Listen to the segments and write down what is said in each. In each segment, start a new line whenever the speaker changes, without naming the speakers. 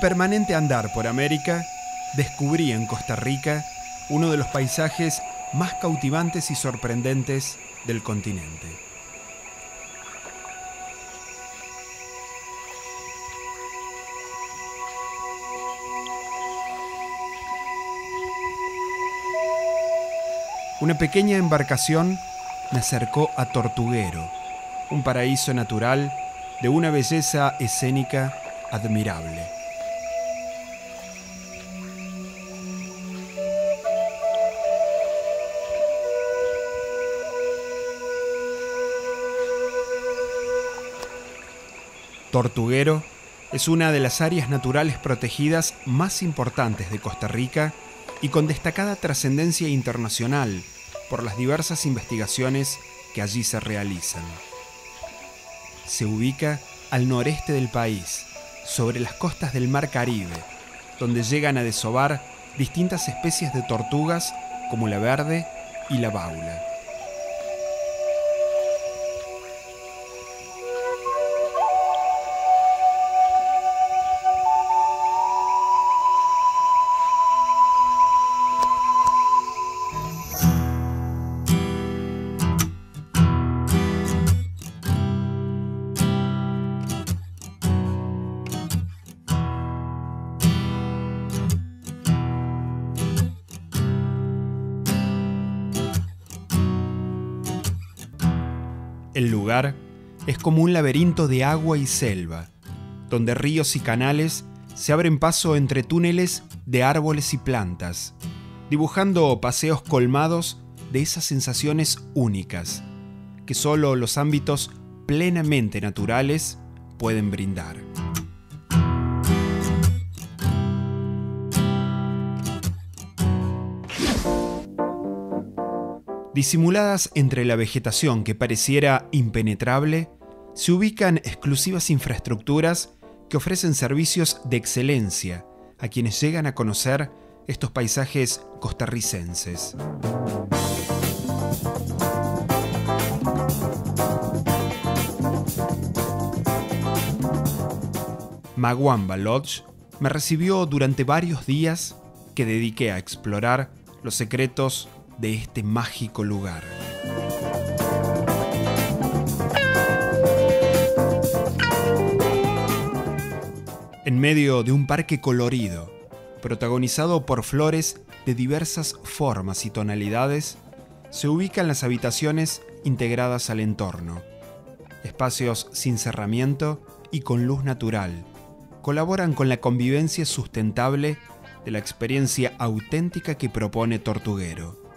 Permanente andar por América, descubrí en Costa Rica uno de los paisajes más cautivantes y sorprendentes del continente. Una pequeña embarcación me acercó a Tortuguero, un paraíso natural de una belleza escénica admirable. Tortuguero es una de las áreas naturales protegidas más importantes de Costa Rica y con destacada trascendencia internacional por las diversas investigaciones que allí se realizan. Se ubica al noreste del país, sobre las costas del Mar Caribe, donde llegan a desovar distintas especies de tortugas como la verde y la baula. El lugar es como un laberinto de agua y selva, donde ríos y canales se abren paso entre túneles de árboles y plantas, dibujando paseos colmados de esas sensaciones únicas que solo los ámbitos plenamente naturales pueden brindar. Disimuladas entre la vegetación que pareciera impenetrable, se ubican exclusivas infraestructuras que ofrecen servicios de excelencia a quienes llegan a conocer estos paisajes costarricenses. Maguamba Lodge me recibió durante varios días que dediqué a explorar los secretos de este mágico lugar. En medio de un parque colorido, protagonizado por flores de diversas formas y tonalidades, se ubican las habitaciones integradas al entorno. Espacios sin cerramiento y con luz natural colaboran con la convivencia sustentable de la experiencia auténtica que propone Tortuguero.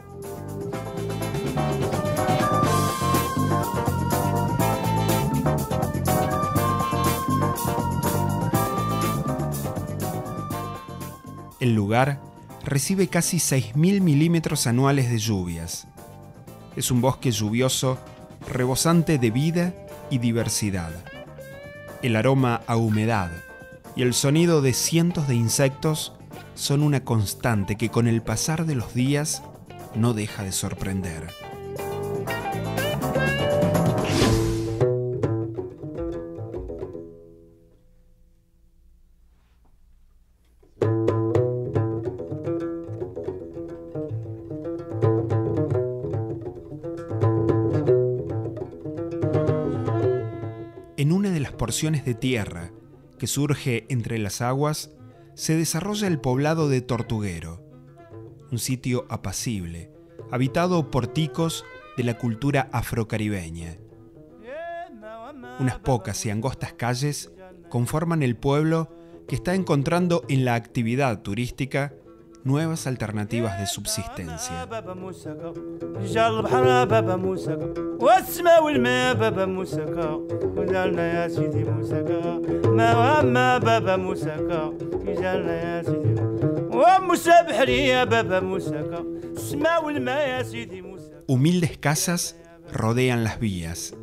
El lugar recibe casi 6.000 milímetros anuales de lluvias. Es un bosque lluvioso, rebosante de vida y diversidad. El aroma a humedad y el sonido de cientos de insectos son una constante que con el pasar de los días no deja de sorprender. De tierra que surge entre las aguas, se desarrolla el poblado de Tortuguero, un sitio apacible, habitado por ticos de la cultura afrocaribeña. Unas pocas y angostas calles conforman el pueblo que está encontrando en la actividad turística nuevas alternativas de subsistencia. Humildes casas rodean las vías,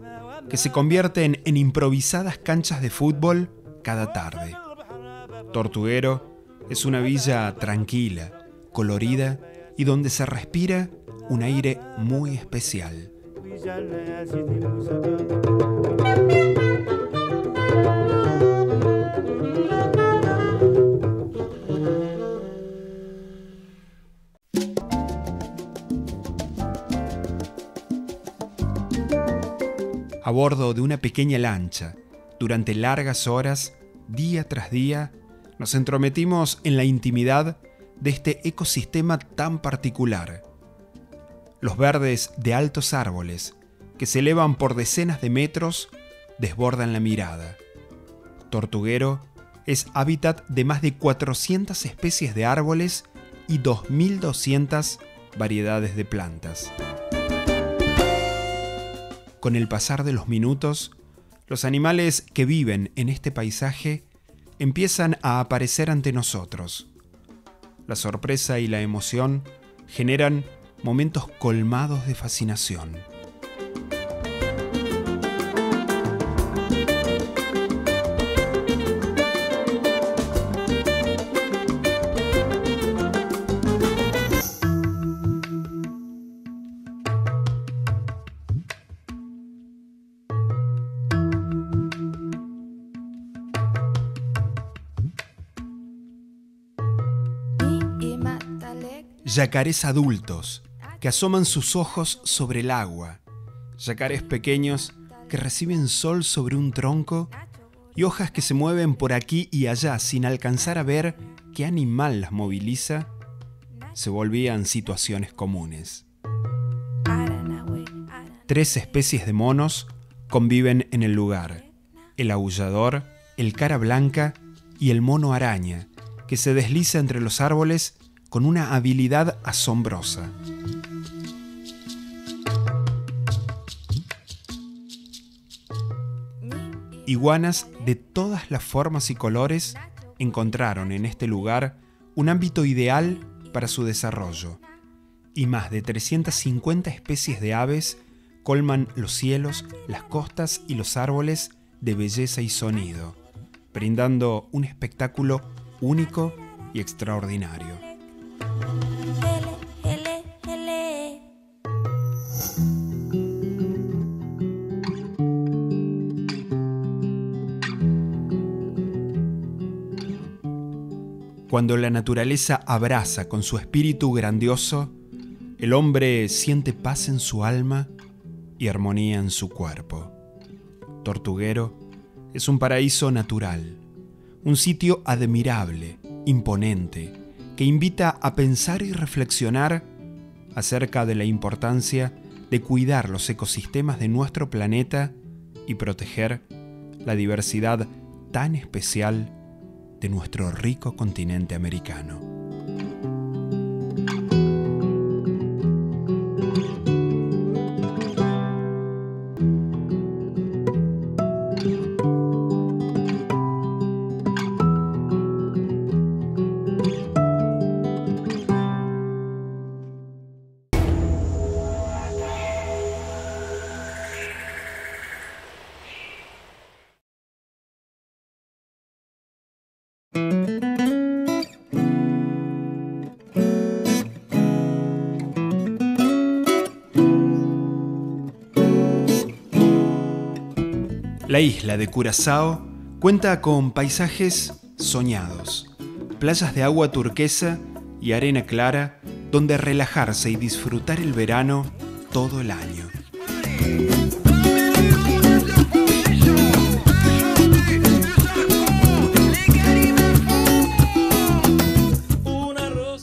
que se convierten en improvisadas canchas de fútbol cada tarde. Tortuguero es una villa tranquila, colorida y donde se respira un aire muy especial. A bordo de una pequeña lancha, durante largas horas, día tras día, nos entrometimos en la intimidad de este ecosistema tan particular. Los verdes de altos árboles, que se elevan por decenas de metros, desbordan la mirada. Tortuguero es hábitat de más de 400 especies de árboles y 2.200 variedades de plantas. Con el pasar de los minutos, los animales que viven en este paisaje empiezan a aparecer ante nosotros. La sorpresa y la emoción generan momentos colmados de fascinación. Yacarés adultos que asoman sus ojos sobre el agua, yacarés pequeños que reciben sol sobre un tronco y hojas que se mueven por aquí y allá sin alcanzar a ver qué animal las moviliza, se volvían situaciones comunes. Tres especies de monos conviven en el lugar, el aullador, el cara blanca y el mono araña, que se desliza entre los árboles con una habilidad asombrosa. Iguanas de todas las formas y colores encontraron en este lugar un ámbito ideal para su desarrollo, y más de 350 especies de aves colman los cielos, las costas y los árboles de belleza y sonido, brindando un espectáculo único y extraordinario. Cuando la naturaleza abraza con su espíritu grandioso, el hombre siente paz en su alma y armonía en su cuerpo. Tortuguero es un paraíso natural, un sitio admirable, imponente, que invita a pensar y reflexionar acerca de la importancia de cuidar los ecosistemas de nuestro planeta y proteger la diversidad tan especial de nuestro rico continente americano. La isla de Curazao cuenta con paisajes soñados, playas de agua turquesa y arena clara donde relajarse y disfrutar el verano todo el año.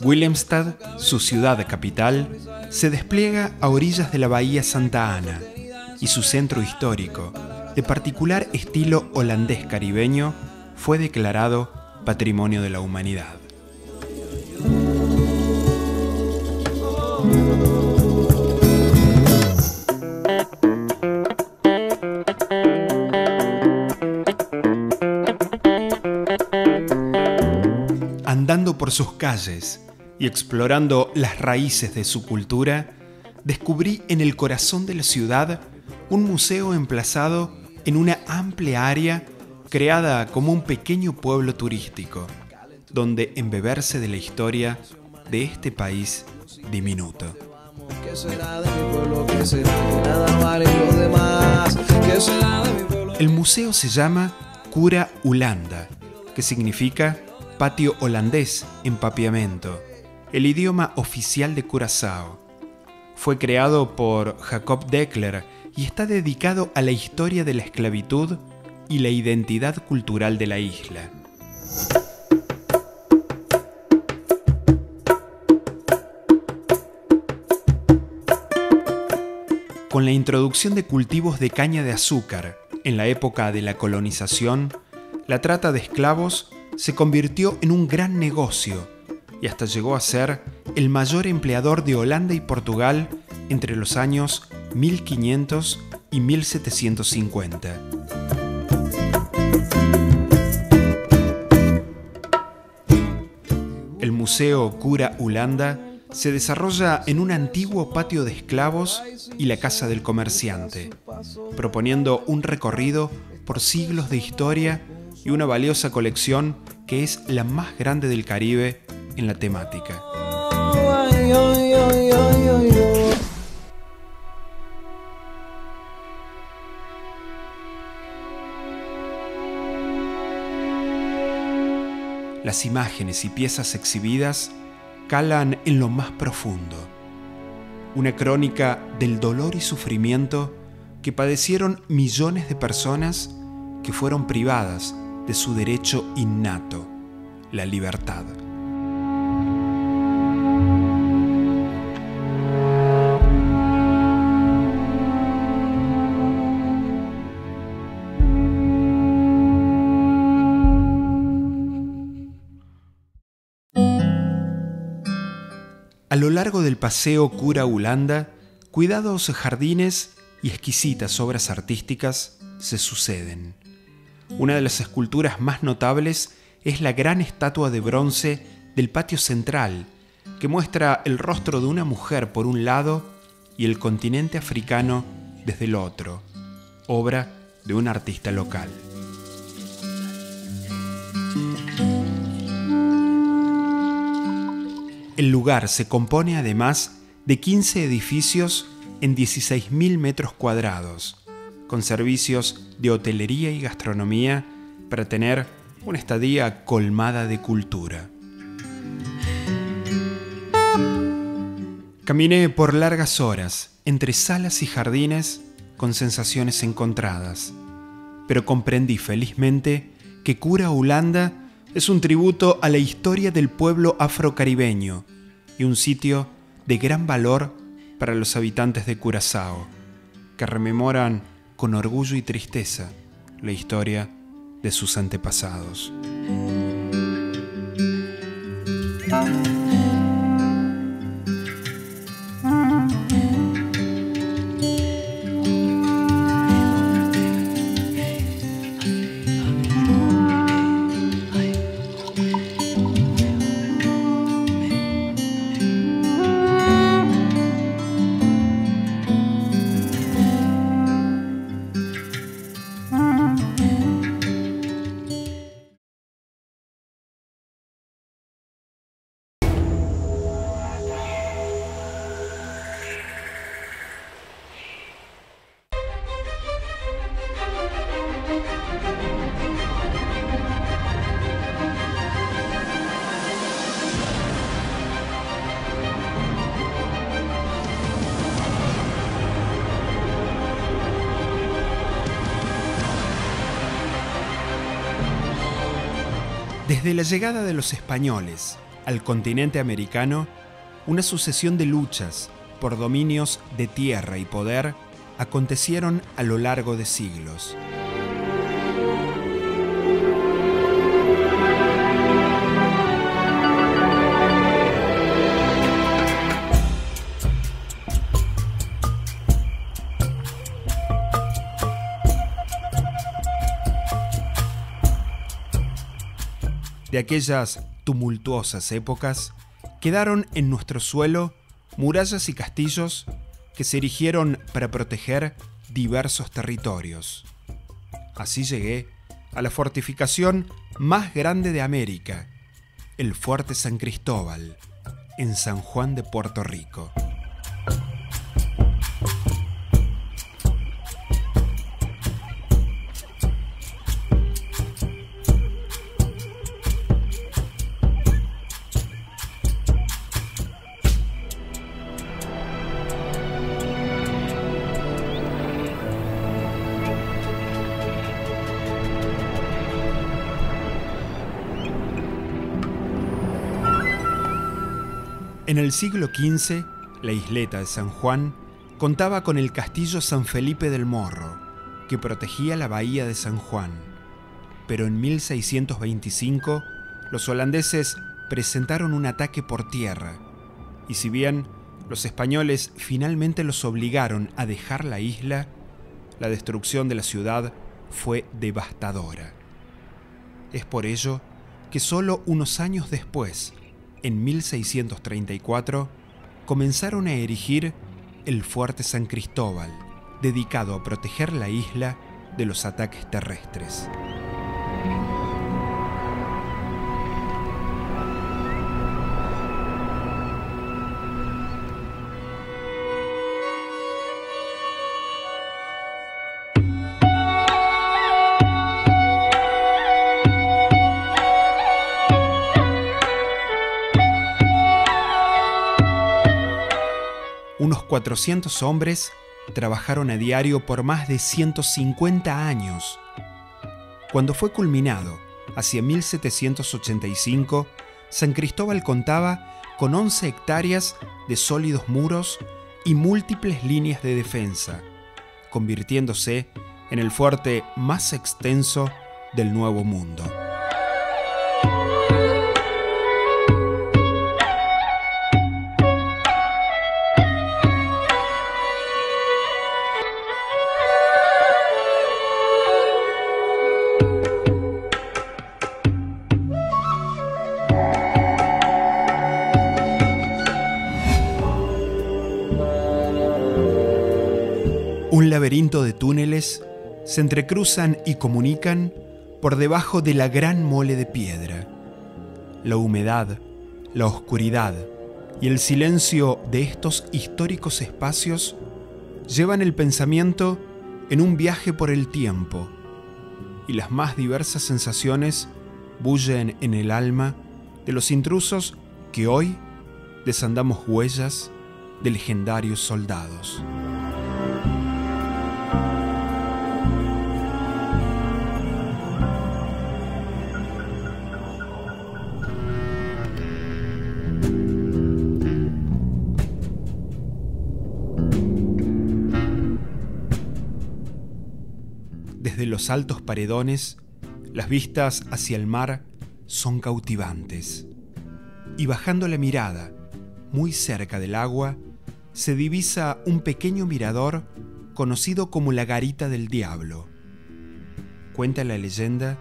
Williamstad, su ciudad capital, se despliega a orillas de la bahía Santa Ana y su centro histórico, de particular estilo holandés caribeño, fue declarado Patrimonio de la Humanidad. Andando por sus calles y explorando las raíces de su cultura, descubrí en el corazón de la ciudad un museo emplazado en una amplia área creada como un pequeño pueblo turístico, donde embeberse de la historia de este país diminuto. El museo se llama Cura Ulanda, que significa patio holandés en papiamento, el idioma oficial de Curazao. Fue creado por Jacob Deckler y está dedicado a la historia de la esclavitud y la identidad cultural de la isla. Con la introducción de cultivos de caña de azúcar en la época de la colonización, la trata de esclavos se convirtió en un gran negocio y hasta llegó a ser el mayor empleador de Holanda y Portugal entre los años 1500 y 1750. El Museo Cura Holanda se desarrolla en un antiguo patio de esclavos y la casa del comerciante, proponiendo un recorrido por siglos de historia y una valiosa colección que es la más grande del Caribe en la temática. Las imágenes y piezas exhibidas calan en lo más profundo. Una crónica del dolor y sufrimiento que padecieron millones de personas que fueron privadas de su derecho innato, la libertad. Lo largo del paseo Cura Ulanda, cuidados jardines y exquisitas obras artísticas se suceden. Una de las esculturas más notables es la gran estatua de bronce del patio central, que muestra el rostro de una mujer por un lado y el continente africano desde el otro, obra de un artista local. El lugar se compone además de 15 edificios en 16.000 metros cuadrados, con servicios de hotelería y gastronomía para tener una estadía colmada de cultura. Caminé por largas horas entre salas y jardines con sensaciones encontradas, pero comprendí felizmente que Cura Holanda es un tributo a la historia del pueblo afrocaribeño y un sitio de gran valor para los habitantes de Curazao, que rememoran con orgullo y tristeza la historia de sus antepasados. Desde la llegada de los españoles al continente americano, una sucesión de luchas por dominios de tierra y poder acontecieron a lo largo de siglos. De aquellas tumultuosas épocas quedaron en nuestro suelo murallas y castillos que se erigieron para proteger diversos territorios. Así llegué a la fortificación más grande de América, el Fuerte San Cristóbal, en San Juan de Puerto Rico. En el siglo XV, la isleta de San Juan contaba con el castillo San Felipe del Morro, que protegía la bahía de San Juan. Pero en 1625, los holandeses presentaron un ataque por tierra, y si bien los españoles finalmente los obligaron a dejar la isla, la destrucción de la ciudad fue devastadora. Es por ello que solo unos años después, en 1634, comenzaron a erigir el fuerte San Cristóbal, dedicado a proteger la isla de los ataques terrestres. 400 hombres trabajaron a diario por más de 150 años. Cuando fue culminado, hacia 1785, San Cristóbal contaba con 11 hectáreas de sólidos muros y múltiples líneas de defensa, convirtiéndose en el fuerte más extenso del Nuevo Mundo. Se entrecruzan y comunican por debajo de la gran mole de piedra. La humedad, la oscuridad y el silencio de estos históricos espacios llevan el pensamiento en un viaje por el tiempo y las más diversas sensaciones bullen en el alma de los intrusos que hoy desandamos huellas de legendarios soldados. Desde los altos paredones, las vistas hacia el mar son cautivantes. Y bajando la mirada, muy cerca del agua, se divisa un pequeño mirador conocido como la Garita del Diablo. Cuenta la leyenda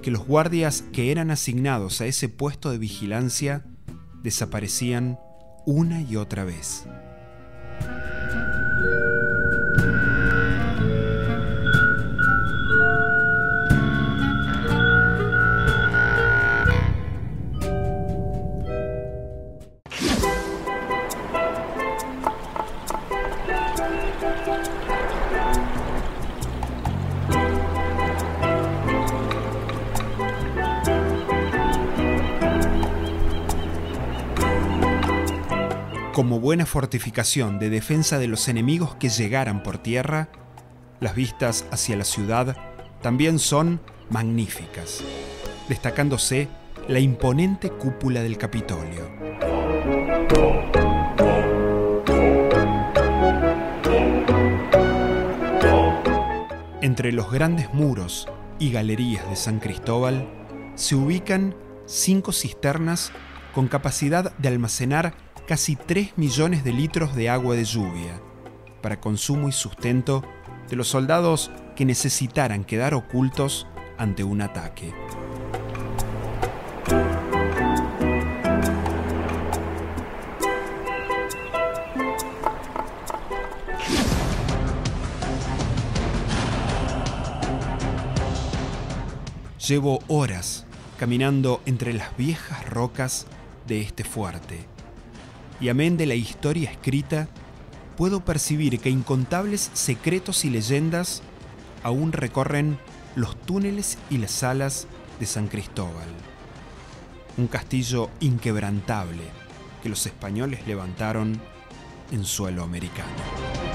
que los guardias que eran asignados a ese puesto de vigilancia desaparecían una y otra vez. Como buena fortificación de defensa de los enemigos que llegaran por tierra, las vistas hacia la ciudad también son magníficas, destacándose la imponente cúpula del Capitolio. Entre los grandes muros y galerías de San Cristóbal se ubican cinco cisternas con capacidad de almacenar casi 3 millones de litros de agua de lluvia para consumo y sustento de los soldados que necesitaran quedar ocultos ante un ataque. Llevo horas caminando entre las viejas rocas de este fuerte y amén de la historia escrita, puedo percibir que incontables secretos y leyendas aún recorren los túneles y las salas de San Cristóbal. Un castillo inquebrantable que los españoles levantaron en suelo americano.